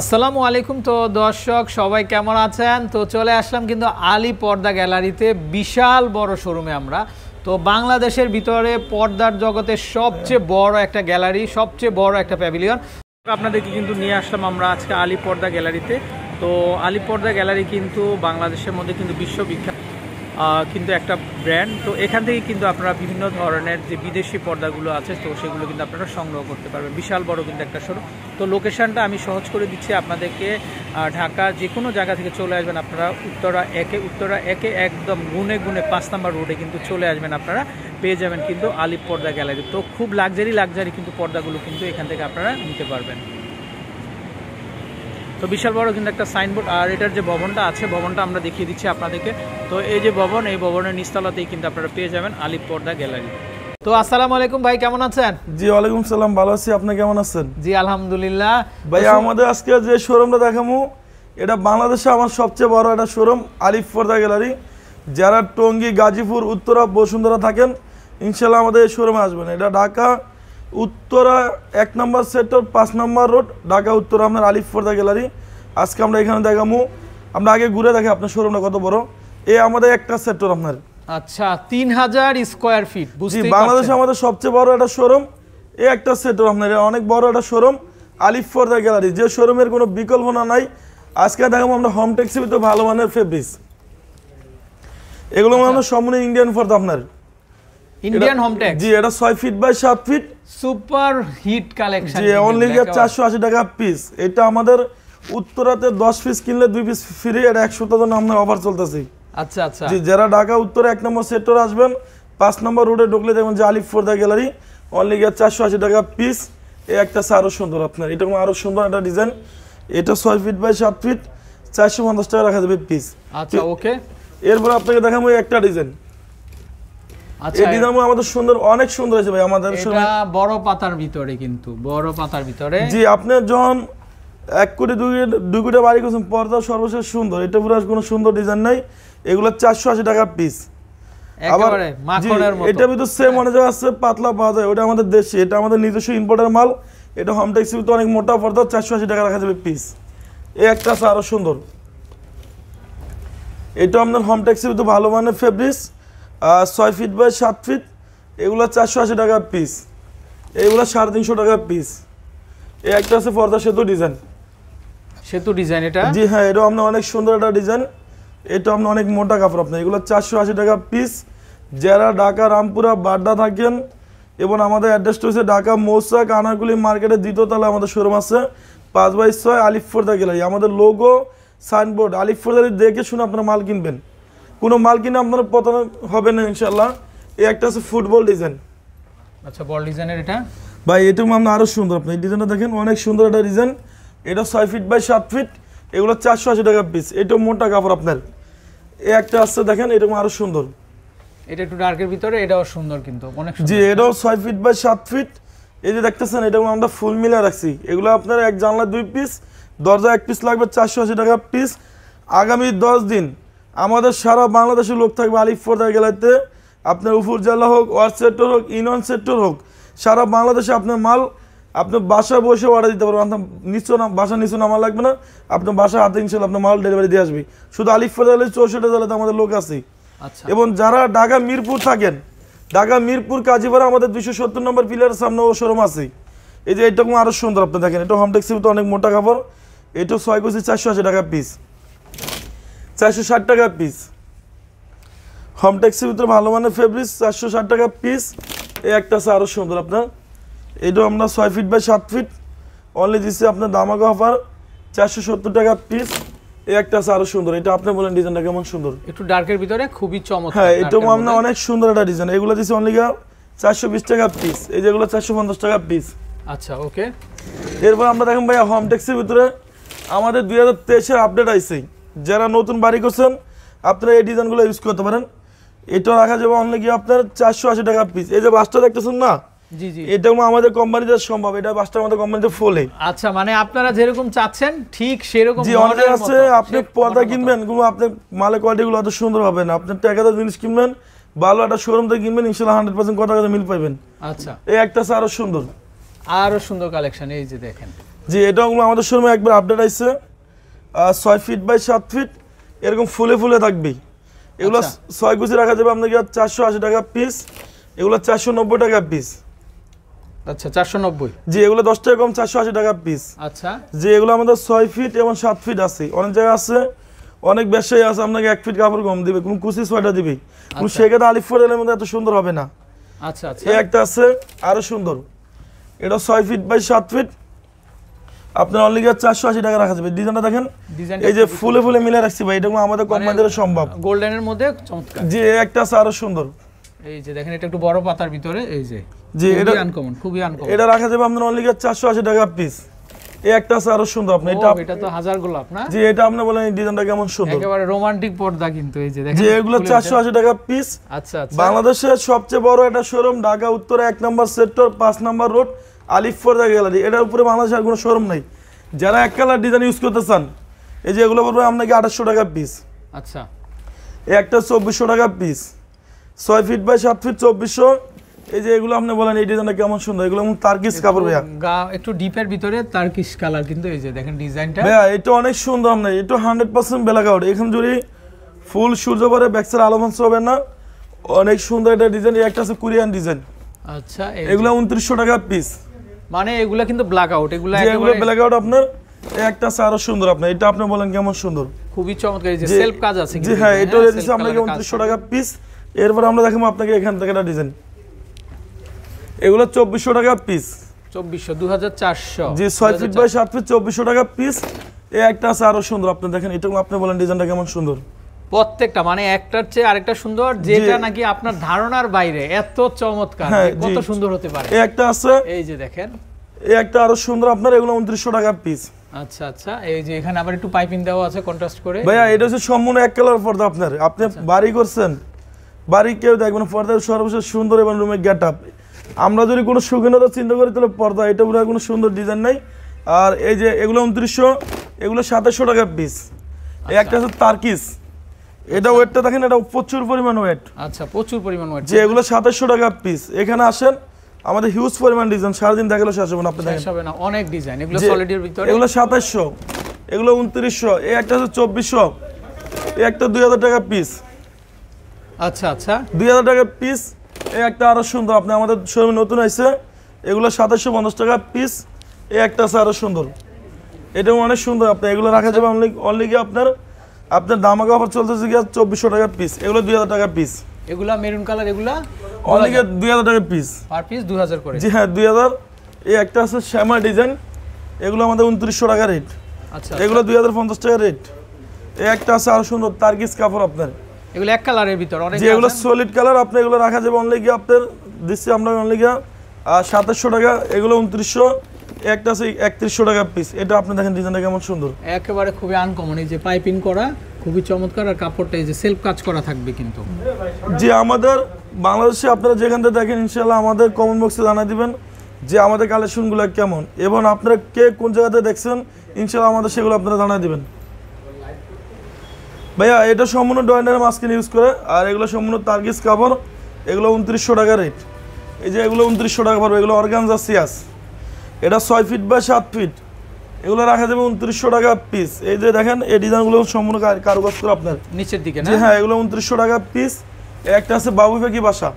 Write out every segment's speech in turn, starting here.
আসসালামু আলাইকুম তো দর্শক, সবাই কেমন আছেন? তো চলে আসলাম কিন্তু আলী পর্দা গ্যালারিতে, বিশাল বড় শোরুমে আমরা। তো বাংলাদেশের ভিতরে পর্দার জগতের সবচেয়ে বড় একটা গ্যালারি, সবচেয়ে বড় একটা প্যাভিলিয়ন। আপনাদেরকে কিন্তু নিয়ে আসলাম আমরা আজকে আলী পর্দা গ্যালারিতে। তো আলী পর্দা গ্যালারি কিন্তু বাংলাদেশের মধ্যে কিন্তু বিশ্ববিখ্যাত। কিন্তু একটা ব্র্যান্ড তো এখান থেকে কিন্তু আপনারা বিভিন্ন ধরনের যে বিদেশি পর্দাগুলো আছে, তো সেগুলো কিন্তু আপনারা সংগ্রহ করতে পারবেন। বিশাল বড় কিন্তু একটা শোরুম তো লোকেশনটা আমি সহজ করে দিচ্ছি আপনাদেরকে। ঢাকা যে কোনো জায়গা থেকে চলে আসবেন আপনারা, উত্তরা একে উত্তরা একে একদম গুনে গুনে পাঁচ নাম্বার রোডে কিন্তু চলে আসবেন আপনারা। পেয়ে যাবেন কিন্তু আলিপ পর্দা গ্যালারি তো খুব লাক্সারি লাক্সারি কিন্তু পর্দাগুলো কিন্তু এখান থেকে আপনারা নিতে পারবেন। তো বিশাল বড় কিন্তু একটা সাইনবোর্ড আর এটার যে ভবনটা আছে ভবনটা আমরা দেখিয়ে দিচ্ছি আপনাদেরকে। তো এই যে ভবন এই ভবনের নিচতলাতেই কিন্তু আপনারা পেয়ে যাবেন আলিপ পর্দা গ্যালারি। তো আসসালামু আলাইকুম ভাই কেমন আছেন? জি ওয়ালাইকুম সালাম ভালো আছি। আপনি কেমন আছেন? জি আলহামদুলিল্লাহ। ভাই আমাদের আজকে যে শোরুমটা দেখামু এটা বাংলাদেশে আমার সবচেয়ে বড় একটা শোরুম আলিফ পর্দা গ্যালারি। যারা টঙ্গী গাজীপুর উত্তরা বসুন্ধরা থাকেন ইনশাল্লাহ আমাদের এই শোরুমে আসবেন। এটা ঢাকা উত্তরা এক নম্বর সেক্টর পাঁচ নম্বর রোড ঢাকা উত্তরা আপনার আলিফ পর্দা গ্যালারি। আজকে আমরা এখানে দেখামু আমরা আগে ঘুরে দেখি আপনার শোরুমটা কত বড়। এ আমাদের একটা সেক্টর আপনার। আচ্ছা তিন হাজার স্কোয়ার ফিট জি বুঝতে বাংলাদেশে আমাদের সবচেয়ে বড় একটা শোরুম এ একটা সেক্টর আপনার অনেক বড় একটা শোরুম আলিফ ফর্দা গ্যালারি। যে শোরুমের কোনো বিকল্প না নাই। আজকে দেখাবো আমরা হোম ট্যাক্সি তো ভালো মানের ফেব্রিক্স এগুলো মানে সম্পূর্ণ ইন্ডিয়ান ফর্দা আপনার। ইন্ডিয়ান হোম ট্যাক্স জি এটা ছয় ফিট বাই সাত ফিট সুপার হিট কালেকশন জি অনলি চারশো আশি টাকা পিস এটা আমাদের উত্তরাতে দশ পিস কিনলে দুই পিস ফ্রি এটা একশো জন্য আপনার অফার চলতেছে। আচ্ছা আচ্ছা। জি যারা ঢাকা উত্তরে এক নম্বর সেক্টর আসবেন পাঁচ নম্বর রোডে ঢুকলে দেখবেন যে আলিফ ফোর্দা গ্যালারি অনলি গিয়ে চারশো আশি টাকা পিস এই একটা আরও সুন্দর আপনার এটা আরও সুন্দর একটা ডিজাইন এটা ছয় ফিট বাই সাত ফিট চারশো পঞ্চাশ টাকা রাখা যাবে পিস আচ্ছা ওকে এরপর আপনাকে দেখাবো একটা ডিজাইন এই ডিজাইন আমাদের সুন্দর অনেক সুন্দর হয়েছে ভাই আমাদের এটা বড় পাতার ভিতরে কিন্তু বড় পাতার ভিতরে। জি আপনি যখন এক কোটি দুই দুই কোটি বাড়ি করছেন পর্দা সর্বশেষ সুন্দর এটা পুরো কোনো সুন্দর ডিজাইন নাই। এগুলো চারশো আশি টাকা পিস আবার এটা ভিতর সেম অনেক আছে পাতলা পাওয়া যায় ওটা আমাদের দেশি এটা আমাদের নিজস্ব ইম্পোর্টের মাল। এটা হোম ট্যাক্সি তো অনেক মোটা পর্দা চারশো আশি টাকা রাখা যাবে পিস এই একটা আছে আরও সুন্দর। এটা আপনার হোম ট্যাক্সি তো ভালো মানের ফেব্রিক্স ছয় ফিট বাই সাত ফিট এগুলো চারশো আশি টাকা পিস এগুলো সাড়ে তিনশো টাকা পিস এই একটা আছে পর্দা সেতু ডিজাইন সেতু ডিজাইন এটা? জি হ্যাঁ এটা আপনার অনেক সুন্দর একটা ডিজাইন এটা আপনার অনেক মোটা কাপড় আপনার। এগুলো চারশো আশি টাকা পিস যারা ঢাকা রামপুরা বাড্ডা থাকেন এবং আমাদের অ্যাড্রেসটা হচ্ছে ঢাকা মৌসাক আনারগুলি মার্কেটের দ্বিতীয় তলায় আমাদের শোরুম আছে। পাঁচ বাই ছয় আলিফ ফোর্দা আমাদের লোগো সাইনবোর্ড আলিফ ফোর্দারি দেখে শুনে আপনারা মাল কিনবেন। কোনো মাল কিনে আপনারা প্রথমে হবে না ইনশাল্লাহ এই একটা আছে ফুটবল ডিজাইন। আচ্ছা বল ডিজাইনের এটা? ভাই এটা আপনার আরও সুন্দর। আপনি এই ডিজাইনটা দেখেন অনেক সুন্দর একটা ডিজাইন। এটা ছয় ফিট বাই সাত ফিট এগুলো চারশো আশি টাকা পিস এটা মোটা কাপড় আপনার। এই একটা আসছে দেখেন এরকম আরও সুন্দর। এটা একটু ডার্কের ভিতরে এটাও সুন্দর কিন্তু অনেক জি এটাও ছয় ফিট বাই সাত ফিট এই যে দেখতেছেন এটা আমরা ফুল মিলে রাখছি। এগুলো আপনার এক জানলা দুই পিস দরজা এক পিস লাগবে চারশো আশি টাকা পিস আগামী দশ দিন আমাদের সারা বাংলাদেশের লোক থাকবে আলিফ ফোর্দা গেলাতে। আপনার উফুর জেলা হোক ওয়ার্ড সেক্টর হোক ইউনিয়ন সেক্টর হোক সারা বাংলাদেশে আপনার মাল আপনি বাসায় বসে অর্ডার দিতে পারবেন। আপনার নিচু না বাসা নিচু নামা লাগবে না। আপনার বাসা হাতে ইনশাল্লাহ আপনার মাল ডেলিভারি দিয়ে আসবে। শুধু আলিফ ফোর্দা গেলে চৌষট্টি জেলাতে আমাদের লোক আছে। আচ্ছা। এবং যারা ঢাকা মিরপুর থাকেন ঢাকা মিরপুর কাজীপাড়া আমাদের দুশো সত্তর নম্বর পিলারের সামনে ও শোরুম আছে। এই যে এরকম আরও সুন্দর আপনি দেখেন। এটা হোম ট্যাক্সির তো অনেক মোটা কাপড়। এটা ছয় কেজি চারশো আশি টাকা পিস চারশো ষাট টাকা পিস হোম ট্যাক্সির ভিতরে ভালো মানের ফেব্রিক্স চারশো ষাট টাকা পিস এই একটা আছে আরও সুন্দর আপনার। এটাও আমরা ছয় ফিট বাই সাত ফিট অনলি দিচ্ছি আপনার দামাকা অফার চারশো সত্তর টাকা পিস এই একটা আছে আরও সুন্দর। এটা আপনি বলেন ডিজাইনটা কেমন সুন্দর? একটু ডার্কের ভিতরে খুবই চমৎকার। হ্যাঁ এর আমরা অনেক সুন্দর একটা ডিজাইন এগুলো দিচ্ছি অনলি চারশো বিশ টাকা পিস এই যেগুলো চারশো পঞ্চাশ টাকা পিস আচ্ছা ওকে এরপর আমরা দেখেন ভাইয়া হোম ট্যাক্সির ভিতরে আমাদের দুই হাজার তেইশের আপডেট আইসে যারা নতুন বাড়ি করছেন আপনারা এই ডিজাইনগুলো ইউজ করতে পারেন। এটা রাখা যাবে অনলি গিয়ে আপনার চারশো আশি টাকা পিস এই যে বাসটা দেখতেছেন না? এটা আমাদের কোম্পানিতে সম্ভব। এটা বাসটা আমাদের কোম্পানিতে ফোলে আচ্ছা মানে আপনারা যেরকম চাচ্ছেন ঠিক সেরকম জি অনেকে আছে আপনি পর্দা কিনবেন কোনো আপনি মালের কোয়ালিটিগুলো অত সুন্দর হবে না। আপনি টাকাতে জিনিস কিনবেন ভালো একটা শোরুম থেকে কিনবেন ইনশাল্লাহ হান্ড্রেড পার্সেন্ট কথা কথা মিল পাইবেন। আচ্ছা। এই একটা আছে আরও সুন্দর। আরও সুন্দর কালেকশন এই যে দেখেন। জি আমাদের শোরুমে একবার আপডেট আসছে ছয় ফিট বাই সাত ফিট এরকম ফুলে ফুলে থাকবে এগুলো আচ্ছা। ছয় কুচি রাখা যাবে আপনাকে চারশো আশি টাকা পিস এগুলো চারশো নব্বই টাকা পিস আচ্ছা চারশো নব্বই। জি এগুলো দশ টাকা কম চারশো আশি টাকা পিস আচ্ছা। যে এগুলো আমাদের ছয় ফিট এবং সাত ফিট আছে। অনেক জায়গায় আছে অনেক ব্যবসায়ী আছে আপনাকে এক ফিট কাপড় কম দিবে কোন কুচি ছয়টা দিবে। কোন আচ্ছা। সেক্ষেত্রে আলিফ ফোরেলের মধ্যে এত সুন্দর হবে না। আচ্ছা আচ্ছা। একটা আছে আরও সুন্দর। এটা ছয় ফিট বাই সাত ফিট আপনার অনলি চারশো আশি টাকা রাখা যাবে? ডিজাইনটা দেখেন এই যে ফুলে ফুলে মিলে রাখছি ভাই এটা আমাদের কোম্পানিদের সম্ভব। গোল্ডেনের মধ্যে চমৎকার। যে একটা আছে আরও সুন্দর। এই যে দেখেন এটা একটু বড় পাতার ভিতরে এই যে। জি, এটা- আনকমন খুবই আনকমন এটা রাখা যাবে আপনার অনলি চারশো আশি টাকা পিস এই একটা আছে আরও সুন্দর আপনি এটা এটা তো হাজার গোলাপ না? যে এটা আপনি বলেন ডিজাইনটা কেমন সুন্দর। একেবারে রোমান্টিক পর্দা কিন্তু এই যে দেখেন যে এগুলো খুলে চারশো আশি টাকা পিস আচ্ছা আচ্ছা। বাংলাদেশের সবচেয়ে বড় একটা শোরুম ঢাকা উত্তরে এক নম্বর সেক্টর পাঁচ নম্বর রোড আলিফপর্দা গ্যালারি এটার উপরে বাংলাদেশের কোনো শোরুম নেই। যারা এক কালার ডিজাইন ইউজ করতে চান এই যে এগুলো পড়বে আপনাকে আঠাশশো টাকা পিস আচ্ছা। এই একটা চব্বিশশো টাকা পিস ছয় ফিট বাই সাত ফিট চব্বিশশো। এই যে এগুলো আপনি বলেন এই ডিজাইনটা কেমন সুন্দর। এগুলো তার্কিস কাপড় ভাইয়া। গা একটু ডিপের ভিতরে তার্কিশ কালার কিন্তু এই যে দেখেন ডিজাইনটা ভাইয়া এটা অনেক সুন্দর আপনার। এটা হান্ড্রেড পার্সেন্ট বেলাক আউট এখানে যদি ফুল সূর্য পরে ব্যাকসার আলো হবে না অনেক সুন্দর একটা ডিজাইন একটা আছে কোরিয়ান ডিজাইন আচ্ছা এগুলো উনত্রিশশো টাকা পিস মানে এগুলা কিন্তু ব্ল্যাক আউট এগুলা এগুলো ব্ল্যাক আউট আপনার একটা আরও সুন্দর আপনার এটা আপনি বলেন কেমন সুন্দর? খুবই চমৎকার এই যে সেলফ কাজ আছে জি হ্যাঁ এটা হ্যাঁ, দিচ্ছি self আপনাকে colour এর কাজ উনত্রিশশো করা। টাকা পিস এরপর আমরা দেখাবো আপনাকে এখান থেকে একটা ডিজাইন এগুলো চব্বিশশো টাকা পিস চব্বিশশো দু হাজার চারশো। যে ছয় ফিট বাই সাত ফিট চব্বিশশো টাকা পিস এই একটা আছে আরও সুন্দর আপনি দেখেন এটা আপনি বলেন ডিজাইনটা কেমন সুন্দর। প্রত্যেকটা মানে একটার চেয়ে আরেকটা সুন্দর যেটা নাকি আপনার ধারণার বাইরে এত চমৎকার হ্যাঁ, কত সুন্দর হতে পারে। একটা আছে। এই যে দেখেন। এই একটা আরও সুন্দর আপনার এগুলো উনত্রিশশো টাকা পিস আচ্ছা আচ্ছা এই যে এখানে আবার একটু পাইপিং দেওয়া আছে কন্ট্রাস্ট করে। ভাইয়া এটা হচ্ছে সম্পূর্ণ এক কালার পর্দা আপনার। আপনি বাড়ি করছেন বাড়ি কেউ দেখবেন পর্দার সর্বশেষ সুন্দর এবং রুমের গেট আপ আমরা যদি কোনো সুখীনতা চিন্তা করি তাহলে পর্দা এটা পুরো কোনো সুন্দর ডিজাইন নাই। আর এই যে এগুলো উনত্রিশশো এগুলো সাতাশশো টাকা পিস এই একটা আছে তার্কিস এটা ওয়েটটা দেখেন এটা প্রচুর পরিমাণ ওয়েট। আচ্ছা প্রচুর পরিমাণ ওয়েট। যে এগুলো সাতাশশো টাকা পিস এখানে আসেন আমাদের হিউজ পরিমাণ ডিজাইন সারাদিন দেখালে শেষ হবে না আপনি দেখেন। হবে না অনেক ডিজাইন এগুলো সলিডের ভিতরে? এগুলো সাতাশশো এগুলো উনত্রিশশো এই একটা হচ্ছে চব্বিশশো এই একটা দুই হাজার টাকা পিস আচ্ছা আচ্ছা। দুই হাজার টাকা পিস এই একটা আরও সুন্দর। আপনি আমাদের শোরুমে নতুন আছে এগুলো সাতাশশো পঞ্চাশ টাকা পিস এই একটা আছে আরও সুন্দর। এটাও অনেক সুন্দর। আপনি এগুলো রাখা যাবে অনলি অনলি গিয়ে আপনার আপনার দামাকা অফার চলতেছে গিয়ে চব্বিশশো টাকা পিস এগুলো দুই হাজার টাকা পিস এগুলা মেরুন কালার এগুলা গিয়ে দুই হাজার টাকা পিস পার পিস দুই হাজার করে। জি হ্যাঁ দুই হাজার। এই একটা আছে শ্যামা ডিজাইন এগুলো আমাদের উনত্রিশশো টাকা রেট আচ্ছা এগুলো দুই হাজার পঞ্চাশ টাকা রেট এই একটা আছে আরও সুন্দর তার্কিস কাপড় আপনার। এগুলো এক কালারের ভিতর অনেক যে এগুলো সলিড কালার আপনি এগুলো রাখা যাবে অনলি গিয়ে আপনার দিচ্ছি আমরা অনলি গিয়ে সাতাশশো টাকা এগুলো উনত্রিশশো। একটা আছে একত্রিশশো টাকা পিস এটা আপনি দেখেন ডিজাইনটা কেমন সুন্দর। একেবারে খুবই আনকমন এই যে পাইপিং করা খুবই চমৎকার। আর কাপড়টা এই যে সেলফ কাজ করা থাকবে কিন্তু। যে আমাদের বাংলাদেশে আপনারা যেখান দেখেন ইনশাল্লাহ আমাদের কমেন্ট বক্সে জানিয়ে দিবেন যে আমাদের কালেকশনগুলো কেমন। এবং আপনারা কে কোন জায়গাতে দেখছেন ইনশাল্লাহ আমাদের সেগুলো আপনারা জানিয়ে দিবেন। ভাইয়া এটা সম্পূর্ণ ডয়নার মাস্কিন ইউজ করে। আর এগুলো সম্পূর্ণ তার্গিস কাপড় এগুলো উনত্রিশশো টাকা রেট এই যে এগুলো উনত্রিশশো টাকা পড়বে এগুলো অর্গানজা সিয়াস এটা ছয় ফিট বা সাত ফিট এগুলো রাখা যাবে উনত্রিশশো টাকা পিস এই যে দেখেন এই ডিজাইনগুলো সম্পূর্ণ কার- কারুকাজ করে আপনার। নিচের দিকে না? হ্যাঁ এগুলো উনত্রিশশো টাকা পিস একটা আছে বাবু পাখি বাসা।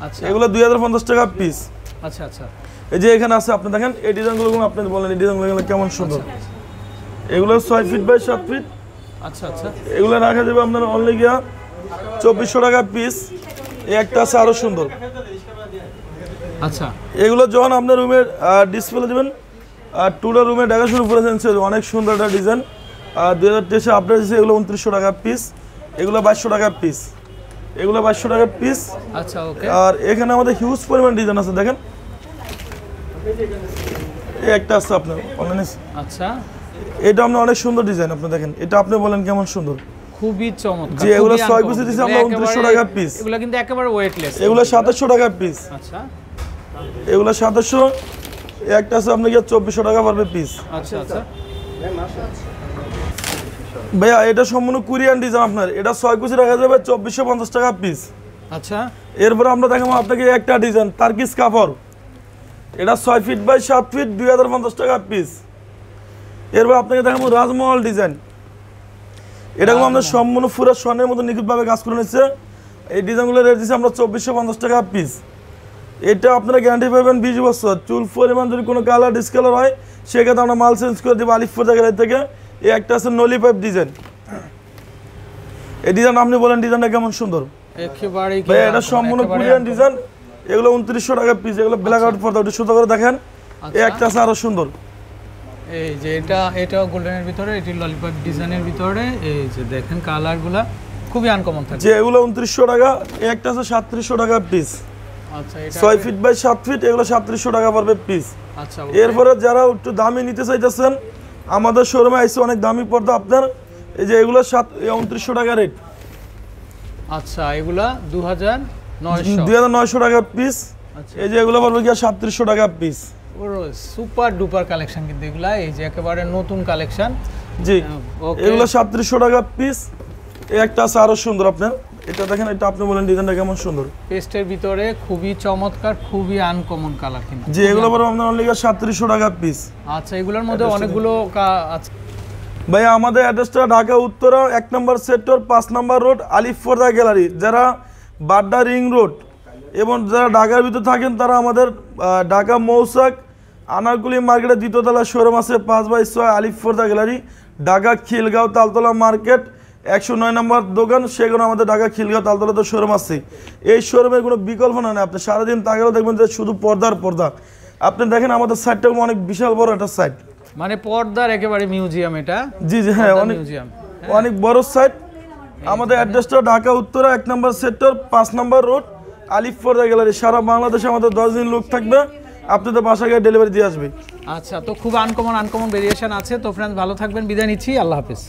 আচ্ছা। এগুলো দুই হাজার পঞ্চাশ টাকা পিস আচ্ছা আচ্ছা। এই যে এখানে আছে আপনি দেখেন এই ডিজাইনগুলো আপনি বলেন এই ডিজাইনগুলো কেমন সুন্দর। এগুলো ছয় ফিট বাই সাত ফিট আচ্ছা আচ্ছা। এগুলো রাখা যাবে আপনার অনলি গিয়া চব্বিশশো টাকা পিস এই একটা আছে আরও সুন্দর। আচ্ছা। এগুলো যখন আপনার রুমের ডিসপ্লে দেবেন আর টুডো রুমে দেখা শুরু করেছেন অনেক সুন্দর একটা ডিজাইন আর দুই হাজার তেইশে আপনার দিয়েছে এগুলো উনত্রিশশো টাকা পিস এগুলো বাইশশো টাকা পিস এগুলো বাইশশো টাকা পিস আচ্ছা ওকে আর এখানে আমাদের হিউজ পরিমাণ ডিজাইন আছে দেখেন। এই একটা আছে আপনার অনলাইনে আচ্ছা। এটা আপনার অনেক সুন্দর ডিজাইন আপনি দেখেন। এটা আপনি বলেন কেমন সুন্দর? খুবই চমৎকার যে এগুলো খুবই ছয় uncommon। কুচি দিছি আমরা 2900 টাকা পিস এগুলো কিন্তু একেবারে ওয়েটলেস এগুলো সাতাশশো টাকা পিস আচ্ছা। এগুলো সাতাশশো একটা আছে আপনাকে চব্বিশশো টাকা পড়বে পিস আচ্ছা আচ্ছা। ভাইয়া এটা সম্পূর্ণ কুরিয়ান ডিজাইন আপনার। এটা ছয় কুচি রাখা যাবে চব্বিশশো পঞ্চাশ টাকা পিস আচ্ছা। এরপরে আমরা দেখাবো আপনাকে একটা ডিজাইন তার তার্কিস কাপড়। এটা ছয় ফিট বাই সাত ফিট দুই হাজার পঞ্চাশ টাকা পিস এরপর আপনাকে দেখাবো রাজমহল ডিজাইন এরকম আমরা সম্পূর্ণ পুরো স্বর্ণের মতো নিখুঁতভাবে কাজ করে নিচ্ছে। এই ডিজাইনগুলো রেট দিচ্ছি আমরা চব্বিশশো পঞ্চাশ টাকা পিস এটা আপনারা গ্যারান্টি পাবেন বিশ বছর। চুল পরিমাণ যদি কোনো কালার ডিসকালার হয় সেক্ষেত্রে আমরা মাল চেঞ্জ করে দেবো আলিফ ফোর্জা থেকে। এই একটা আছে নলি পাইপ ডিজাইন এই ডিজাইন আপনি বলেন ডিজাইনটা কেমন সুন্দর? এটা সম্পূর্ণ কোরিয়ান ডিজাইন এগুলো উনত্রিশশো টাকা পিস এগুলো ব্ল্যাক আউট পর্দা ওটা সুতো করে দেখেন। এই একটা আছে আরও সুন্দর। এই যে এটা এটা গোল্ডেনের ভিতরে এটি ললিপপ ডিজাইনের ভিতরে। এই যে দেখেন কালারগুলা খুবই আনকমন থাকে। যে এগুলো উনত্রিশশো টাকা একটা আছে সাতত্রিশশো টাকা পিস আচ্ছা ছয় ফিট বাই সাত ফিট এগুলো সাতত্রিশশো টাকা পড়বে পিস আচ্ছা এরপরে যারা একটু দামি নিতে চাইতেছেন আমাদের শোরুমে আইসে অনেক দামি পর্দা আপনার। এই যে এগুলো সাত উনত্রিশশো টাকা রেট আচ্ছা এগুলা দু হাজার নয়শো টাকা পিস আচ্ছা। এই যে এগুলো পড়বে কি সাতত্রিশশো টাকা পিস পুরো সুপার ডুপার কালেকশন কিন্তু এগুলা। এই যে একেবারে নতুন কালেকশন জি। এগুলো সাতত্রিশশো টাকা পিস একটা আছে আরও সুন্দর আপনার। এটা দেখেন এটা আপনি বলেন ডিজাইনটা কেমন সুন্দর? পেস্টের ভিতরে খুবই চমৎকার খুবই আনকমন কালার কিন্তু। জি এগুলো পড়বে আপনার অনলি সাতত্রিশশো টাকা পিস আচ্ছা এগুলোর মধ্যে অনেকগুলো আছে ভাই আমাদের অ্যাড্রেসটা ঢাকা উত্তরা এক নম্বর সেক্টর পাঁচ নম্বর রোড আলিফোর্দা গ্যালারি যারা বাড্ডা রিং রোড এবং যারা ঢাকার ভিতর থাকেন তারা আমাদের ঢাকা মৌসাক আনারকুলি মার্কেটের দ্বিতীয়তলা শোরুম আছে পাঁচ বাই ছয় আলিফোর্দা গ্যালারি ঢাকা খিলগাঁও তালতলা মার্কেট। একশো নয় নম্বর দোকান সেগুলো আমাদের ঢাকা খিলগাঁও তালতলাতে শোরুম আছে। এই শোরুমের কোনো বিকল্প না নেই আপনি সারাদিন তাকেও দেখবেন যে শুধু পর্দার পর্দা। আপনি দেখেন আমাদের সাইডটা অনেক বিশাল বড় একটা সাইড মানে পর্দার একেবারে মিউজিয়াম এটা। জি জি হ্যাঁ অনেক অনেক বড় সাইট আমাদের অ্যাড্রেসটা ঢাকা উত্তরা এক নম্বর সেক্টর পাঁচ নম্বর রোড আলিফোর্দা গ্যালারি সারা বাংলাদেশে আমাদের দশ দিন লোক থাকবে। আপনাদের বাসা গিয়ে ডেলিভারি দিয়ে আসবে আচ্ছা তো খুব আনকমন আনকমন ভেরিয়েশন আছে। তো ফ্রেন্ডস ভালো থাকবেন বিদায় নিচ্ছি। আল্লাহ হাফিজ।